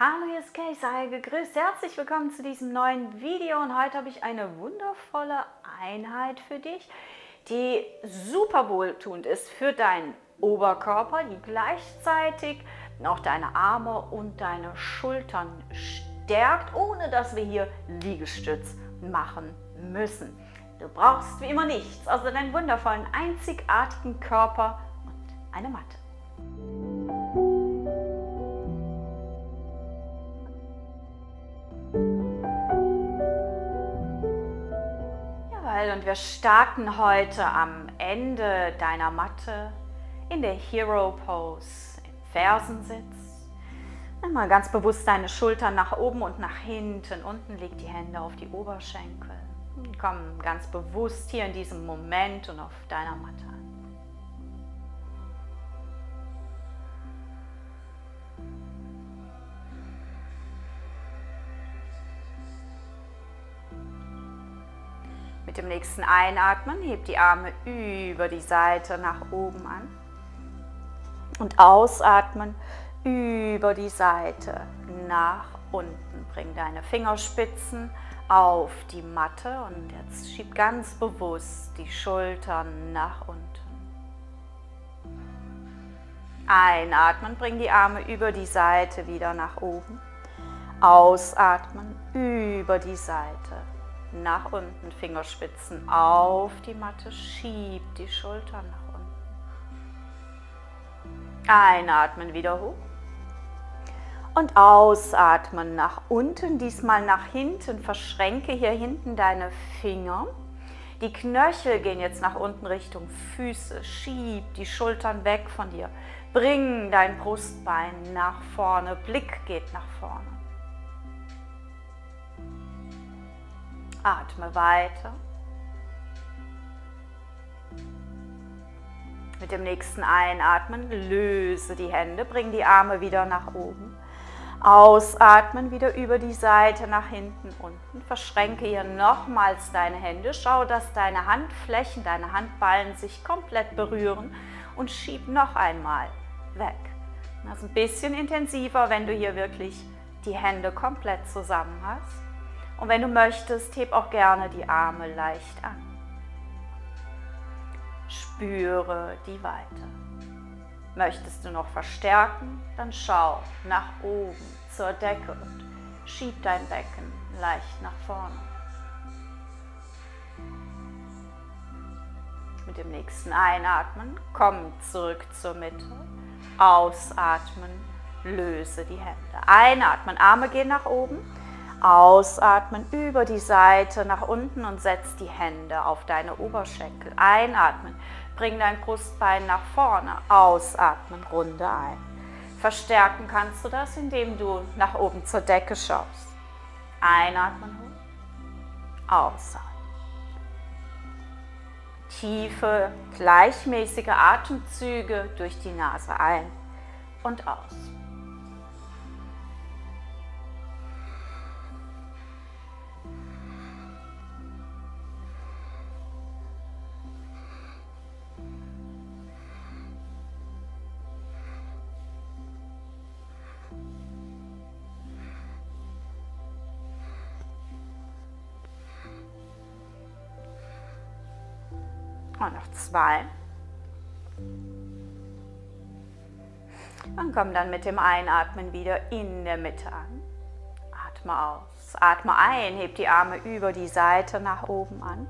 Hallo, hier ist Kay, sei gegrüßt. Herzlich willkommen zu diesem neuen Video und heute habe ich eine wundervolle Einheit für dich, die super wohltuend ist für deinen Oberkörper, die gleichzeitig auch deine Arme und deine Schultern stärkt, ohne dass wir hier Liegestütz machen müssen. Du brauchst wie immer nichts außer deinen wundervollen, einzigartigen Körper und eine Matte. Und wir starten heute am Ende deiner Matte in der Hero Pose im Fersensitz. Nimm mal ganz bewusst deine Schultern nach oben und nach hinten. Unten leg die Hände auf die Oberschenkel. Komm ganz bewusst hier in diesem Moment und auf deiner Matte an. Dem nächsten Einatmen hebt die Arme über die Seite nach oben an. Und ausatmen über die Seite nach unten. Bring deine Fingerspitzen auf die Matte und jetzt schieb ganz bewusst die Schultern nach unten. Einatmen, bring die Arme über die Seite wieder nach oben. Ausatmen über die Seite nach unten, Fingerspitzen auf die Matte, schieb die Schultern nach unten. Einatmen wieder hoch. Und ausatmen nach unten, diesmal nach hinten. Verschränke hier hinten deine Finger. Die Knöchel gehen jetzt nach unten Richtung Füße. Schieb die Schultern weg von dir. Bring dein Brustbein nach vorne. Blick geht nach vorne. Atme weiter. Mit dem nächsten Einatmen löse die Hände, bring die Arme wieder nach oben. Ausatmen, wieder über die Seite nach hinten, unten. Verschränke hier nochmals deine Hände. Schau, dass deine Handflächen, deine Handballen sich komplett berühren und schieb noch einmal weg. Das ist ein bisschen intensiver, wenn du hier wirklich die Hände komplett zusammen hast. Und wenn du möchtest, heb auch gerne die Arme leicht an. Spüre die Weite. Möchtest du noch verstärken, dann schau nach oben zur Decke und schieb dein Becken leicht nach vorne. Mit dem nächsten Einatmen komm zurück zur Mitte. Ausatmen, löse die Hände. Einatmen, Arme gehen nach oben. Ausatmen über die Seite nach unten und setz die Hände auf deine Oberschenkel. Einatmen, bring dein Brustbein nach vorne. Ausatmen, runde ein. Verstärken kannst du das, indem du nach oben zur Decke schaust. Einatmen hoch, ausatmen. Tiefe, gleichmäßige Atemzüge durch die Nase ein und aus. Und noch zwei. Und komm dann mit dem Einatmen wieder in der Mitte an. Atme aus. Atme ein, heb die Arme über die Seite nach oben an.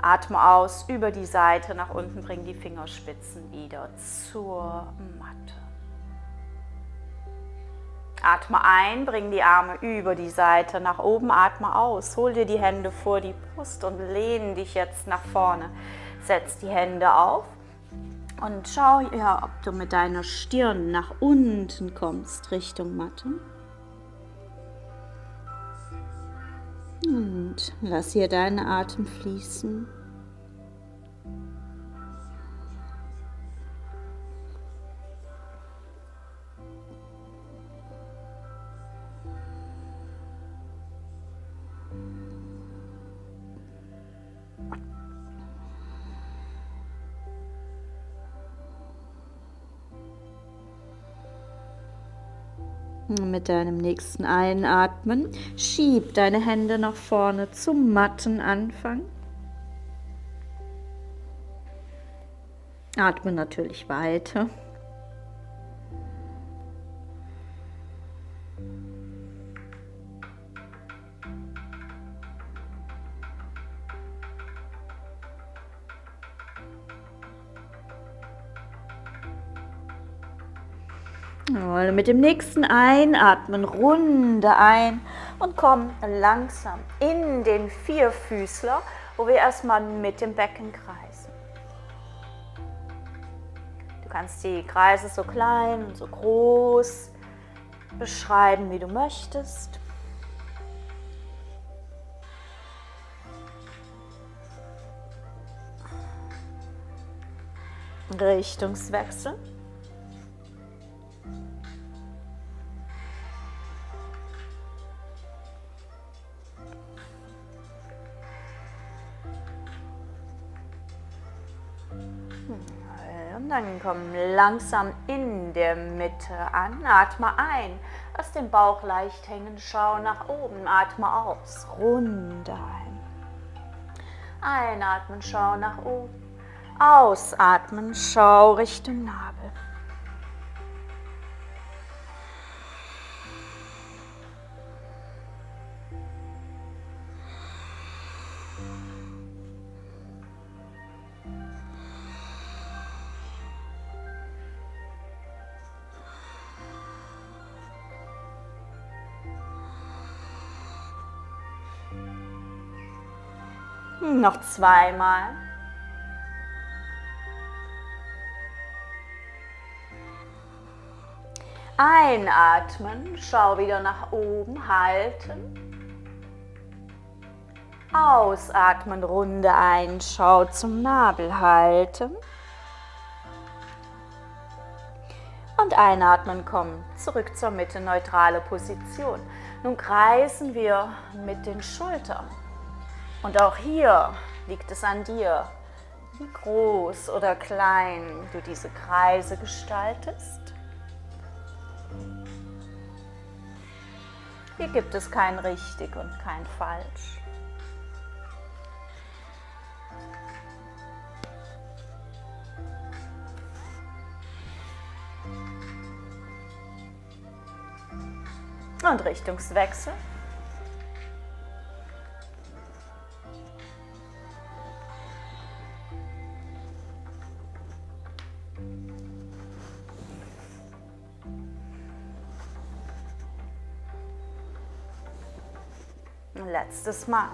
Atme aus, über die Seite nach unten, bring die Fingerspitzen wieder zur Matte. Atme ein, bring die Arme über die Seite nach oben, atme aus, hol dir die Hände vor die Brust und lehn dich jetzt nach vorne. Setz die Hände auf und schau ja, ob du mit deiner Stirn nach unten kommst, Richtung Matte. Und lass hier deinen Atem fließen. Mit deinem nächsten Einatmen schieb deine Hände nach vorne zum Mattenanfang. Atme natürlich weiter. Mit dem nächsten Einatmen runde ein und komm langsam in den Vierfüßler, wo wir erstmal mit dem Becken kreisen. Du kannst die Kreise so klein und so groß beschreiben, wie du möchtest. Richtungswechsel. Komm langsam in der Mitte an. Atme ein. Lass den Bauch leicht hängen. Schau nach oben. Atme aus. Runde ein. Einatmen. Schau nach oben. Ausatmen. Schau Richtung Nabel. Noch zweimal. Einatmen, schau wieder nach oben, halten. Ausatmen, Runde ein, schau zum Nabel, halten. Und einatmen, komm zurück zur Mitte, neutrale Position. Nun kreisen wir mit den Schultern. Und auch hier liegt es an dir, wie groß oder klein du diese Kreise gestaltest. Hier gibt es kein richtig und kein falsch. Und Richtungswechsel. Letztes Mal.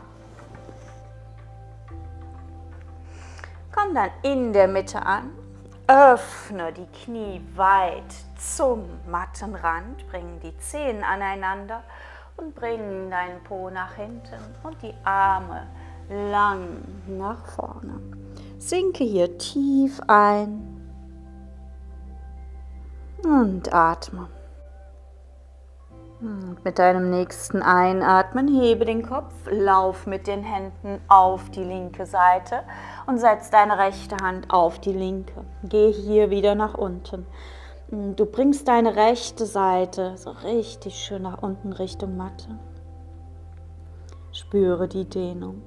Komm dann in der Mitte an, öffne die Knie weit zum Mattenrand, bring die Zehen aneinander und bring deinen Po nach hinten und die Arme lang nach vorne. Sinke hier tief ein und atme. Und mit deinem nächsten Einatmen hebe den Kopf, lauf mit den Händen auf die linke Seite und setz deine rechte Hand auf die linke. Geh hier wieder nach unten. Du bringst deine rechte Seite so richtig schön nach unten Richtung Matte. Spüre die Dehnung.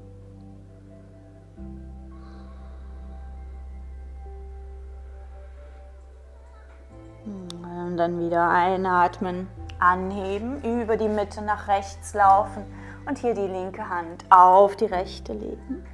Und dann wieder einatmen anheben, über die Mitte nach rechts laufen und hier die linke Hand auf die rechte legen.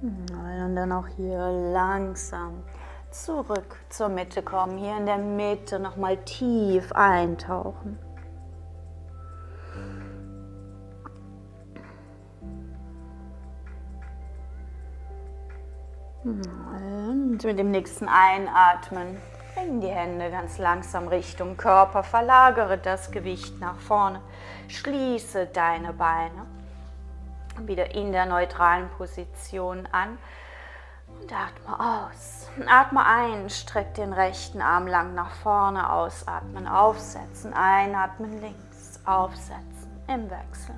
Und dann auch hier langsam zurück zur Mitte kommen. Hier in der Mitte nochmal tief eintauchen. Und mit dem nächsten Einatmen bring die Hände ganz langsam Richtung Körper, verlagere das Gewicht nach vorne, schließe deine Beine Wieder in der neutralen Position an. Und atme aus. Atme ein, streck den rechten Arm lang nach vorne, ausatmen, aufsetzen, einatmen links, aufsetzen, im Wechsel.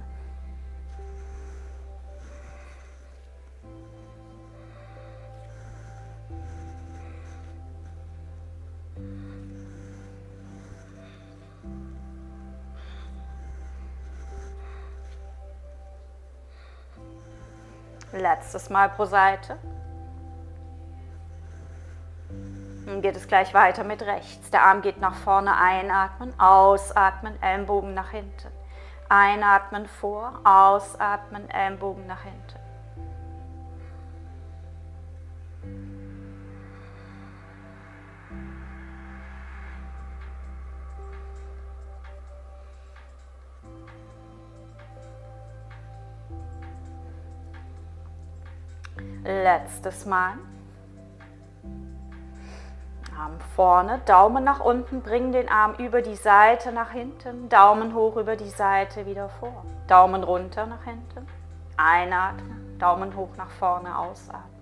Letztes Mal pro Seite. Dann geht es gleich weiter mit rechts. Der Arm geht nach vorne, einatmen, ausatmen, Ellenbogen nach hinten. Einatmen vor, ausatmen, Ellenbogen nach hinten. Letztes Mal. Arm vorne, Daumen nach unten, bring den Arm über die Seite nach hinten, Daumen hoch über die Seite wieder vor. Daumen runter nach hinten, einatmen, Daumen hoch nach vorne, ausatmen.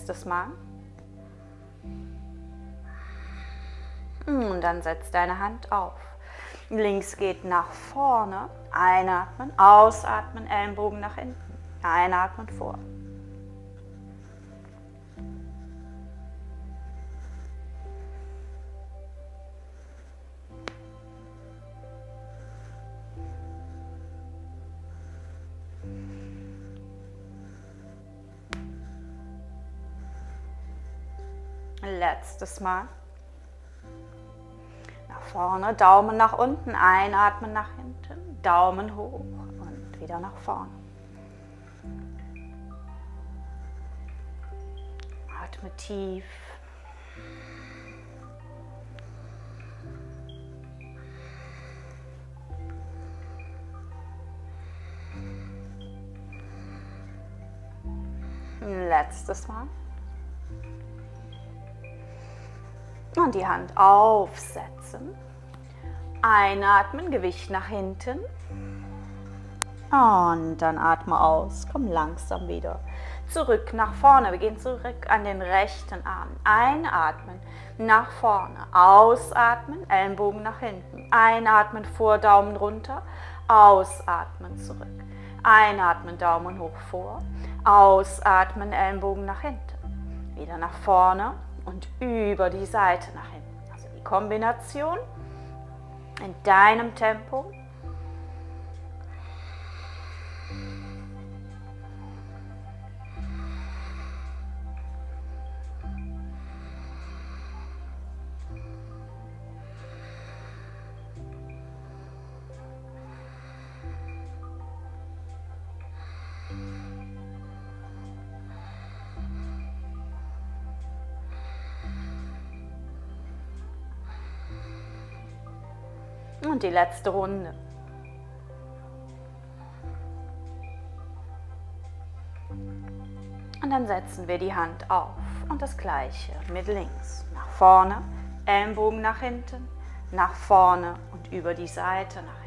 Letztes Mal. Und dann setz deine Hand auf. Links geht nach vorne. Einatmen, ausatmen, Ellenbogen nach hinten. Einatmen vor. Letztes Mal. Nach vorne, Daumen nach unten, einatmen nach hinten, Daumen hoch und wieder nach vorne. Atme tief. Letztes Mal. Und die Hand aufsetzen. Einatmen, Gewicht nach hinten. Und dann atme aus. Komm langsam wieder zurück nach vorne. Wir gehen zurück an den rechten Arm. Einatmen, nach vorne. Ausatmen, Ellenbogen nach hinten. Einatmen, vor, Daumen runter. Ausatmen, zurück. Einatmen, Daumen hoch vor. Ausatmen, Ellenbogen nach hinten. Wieder nach vorne und über die Seite nach hinten. Also die Kombination in deinem Tempo Die letzte Runde. Und dann setzen wir die Hand auf. Und das gleiche mit links. Nach vorne, Ellenbogen nach hinten, nach vorne und über die Seite nach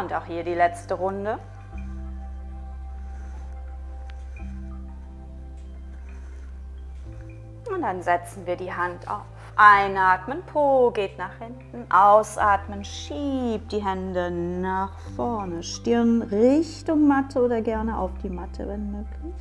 Und auch hier die letzte Runde. Und dann setzen wir die Hand auf. Einatmen, Po geht nach hinten. Ausatmen, schieb die Hände nach vorne. Stirn Richtung Matte oder gerne auf die Matte, wenn möglich.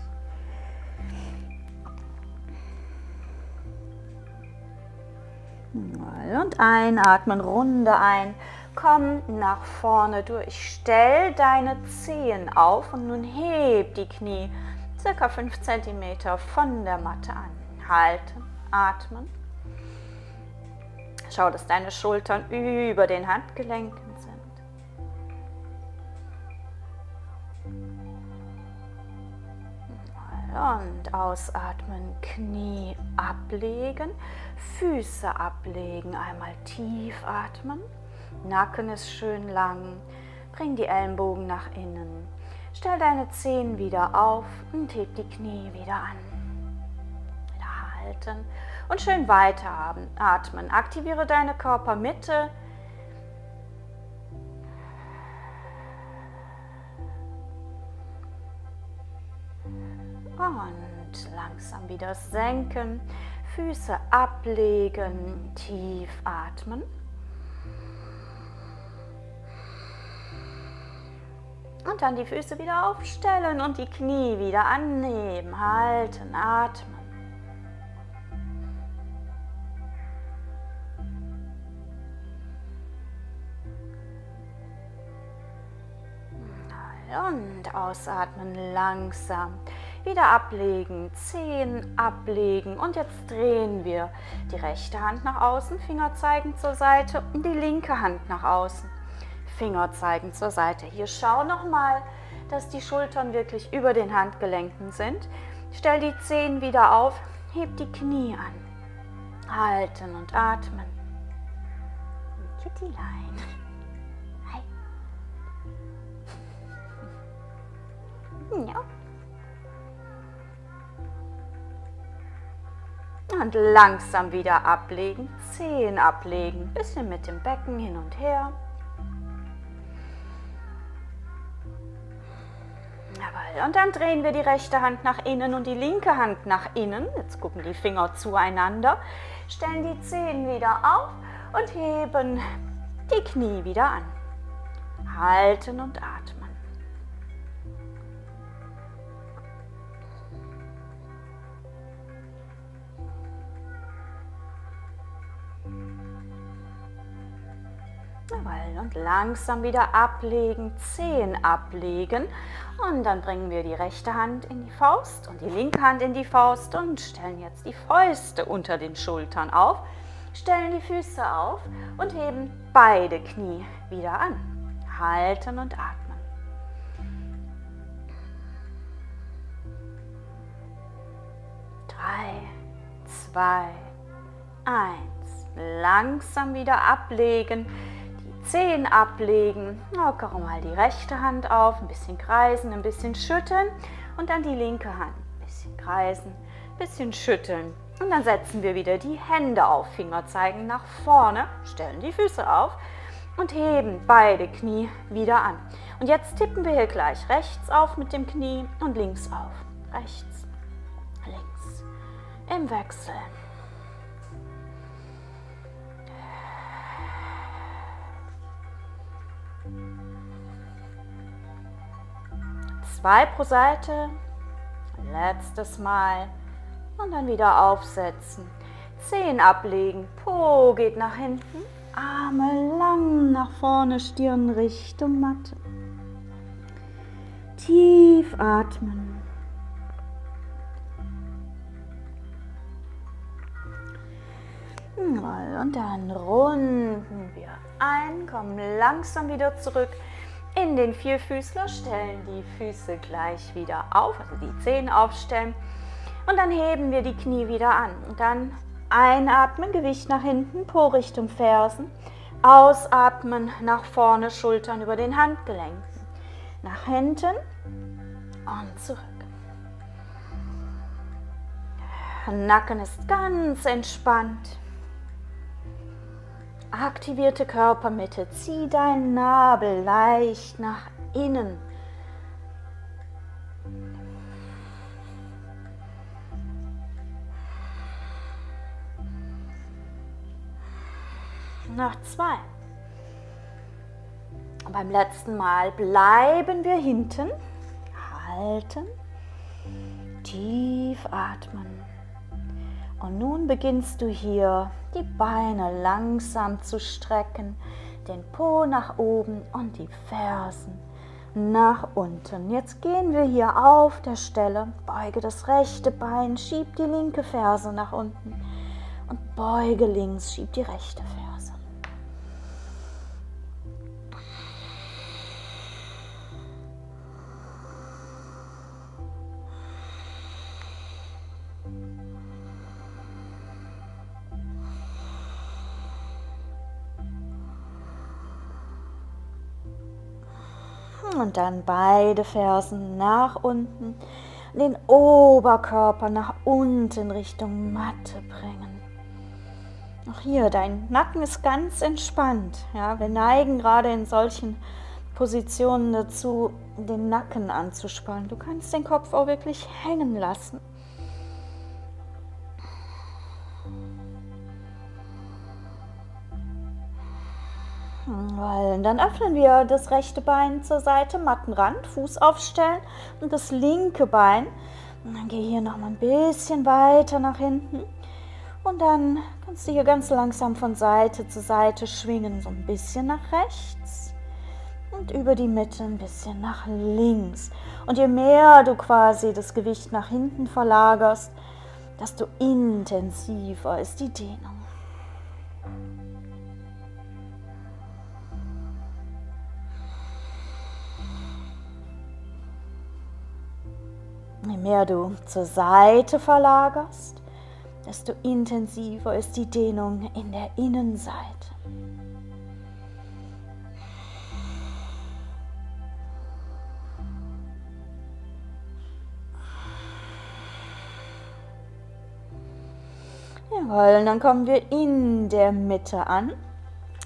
Und einatmen, runde ein. Komm nach vorne durch. Stell deine Zehen auf und nun heb die Knie circa 5 cm von der Matte an. Halten, atmen. Schau, dass deine Schultern über den Handgelenken sind. Und ausatmen, Knie ablegen, Füße ablegen, einmal tief atmen. Nacken ist schön lang. Bring die Ellenbogen nach innen. Stell deine Zehen wieder auf und heb die Knie wieder an. Wieder halten und schön weiter atmen. Aktiviere deine Körpermitte. Und langsam wieder senken, Füße ablegen, tief atmen. Und dann die Füße wieder aufstellen und die Knie wieder annehmen, halten, atmen. Und ausatmen langsam. Wieder ablegen, Zehen ablegen. Und jetzt drehen wir die rechte Hand nach außen, Finger zeigen zur Seite und die linke Hand nach außen. Finger zeigen zur Seite. Hier schau nochmal, dass die Schultern wirklich über den Handgelenken sind. Stell die Zehen wieder auf, heb die Knie an. Halten und atmen. Kittylein. Hi. Ja. Und langsam wieder ablegen, Zehen ablegen, bisschen mit dem Becken hin und her. Jawohl. Und dann drehen wir die rechte Hand nach innen und die linke Hand nach innen. Jetzt gucken die Finger zueinander. Stellen die Zehen wieder auf und heben die Knie wieder an. Halten und atmen. Jawohl, und langsam wieder ablegen, Zehen ablegen. Und dann bringen wir die rechte Hand in die Faust und die linke Hand in die Faust und stellen jetzt die Fäuste unter den Schultern auf. Stellen die Füße auf und heben beide Knie wieder an. Halten und atmen. Drei, zwei, eins. Langsam wieder ablegen Zehen ablegen. Lockere mal die rechte Hand auf, ein bisschen kreisen, ein bisschen schütteln und dann die linke Hand. Ein bisschen kreisen, ein bisschen schütteln. Und dann setzen wir wieder die Hände auf, Finger zeigen nach vorne, stellen die Füße auf und heben beide Knie wieder an. Und jetzt tippen wir hier gleich rechts auf mit dem Knie und links auf. Rechts, links. Im Wechsel. Zwei pro Seite. Letztes Mal. Und dann wieder aufsetzen. Zehen ablegen. Po geht nach hinten. Arme lang nach vorne, Stirn Richtung Matte. Tief atmen. Und dann runden wir ein, kommen langsam wieder zurück in den Vierfüßler, stellen die Füße gleich wieder auf, also die Zehen aufstellen. Und dann heben wir die Knie wieder an. Und dann einatmen, Gewicht nach hinten, Po Richtung Fersen. Ausatmen, nach vorne, Schultern über den Handgelenken. Nach hinten und zurück. Nacken ist ganz entspannt. Aktivierte Körpermitte. Zieh deinen Nabel leicht nach innen. Noch zwei. Beim letzten Mal bleiben wir hinten. Halten. Tief atmen. Und nun beginnst du hier die Beine langsam zu strecken, den Po nach oben und die Fersen nach unten. Jetzt gehen wir hier auf der Stelle, beuge das rechte Bein, schieb die linke Ferse nach unten und beuge links, schieb die rechte Ferse. Und dann beide Fersen nach unten, den Oberkörper nach unten Richtung Matte bringen. Auch hier, dein Nacken ist ganz entspannt. Ja, wir neigen gerade in solchen Positionen dazu, den Nacken anzuspannen. Du kannst den Kopf auch wirklich hängen lassen. Rollen. Dann öffnen wir das rechte Bein zur Seite, Mattenrand, Fuß aufstellen und das linke Bein. Und dann geh hier noch mal ein bisschen weiter nach hinten. Und dann kannst du hier ganz langsam von Seite zu Seite schwingen, so ein bisschen nach rechts und über die Mitte ein bisschen nach links. Und je mehr du quasi das Gewicht nach hinten verlagerst, desto intensiver ist die Dehnung. Je mehr du zur Seite verlagerst, desto intensiver ist die Dehnung in der Innenseite. Jawohl, und dann kommen wir in der Mitte an.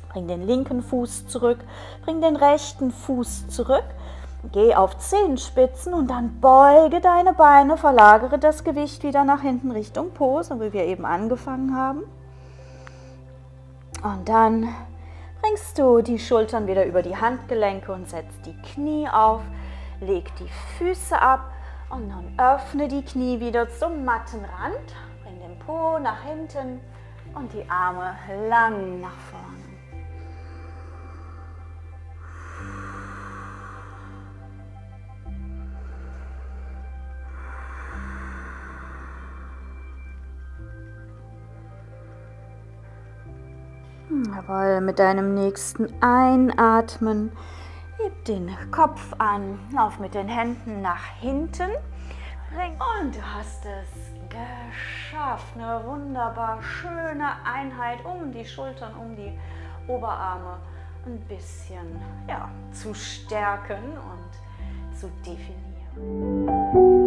Bring den linken Fuß zurück, bring den rechten Fuß zurück Geh auf Zehenspitzen und dann beuge deine Beine, verlagere das Gewicht wieder nach hinten Richtung Po, so wie wir eben angefangen haben. Und dann bringst du die Schultern wieder über die Handgelenke und setzt die Knie auf, leg die Füße ab und dann öffne die Knie wieder zum Mattenrand. Bring den Po nach hinten und die Arme lang nach vorne. Jawohl, mit deinem nächsten Einatmen heb den Kopf an, lauf mit den Händen nach hinten und du hast es geschafft. Eine wunderbar schöne Einheit um die Schultern, um die Oberarme ein bisschen ja, zu stärken und zu definieren.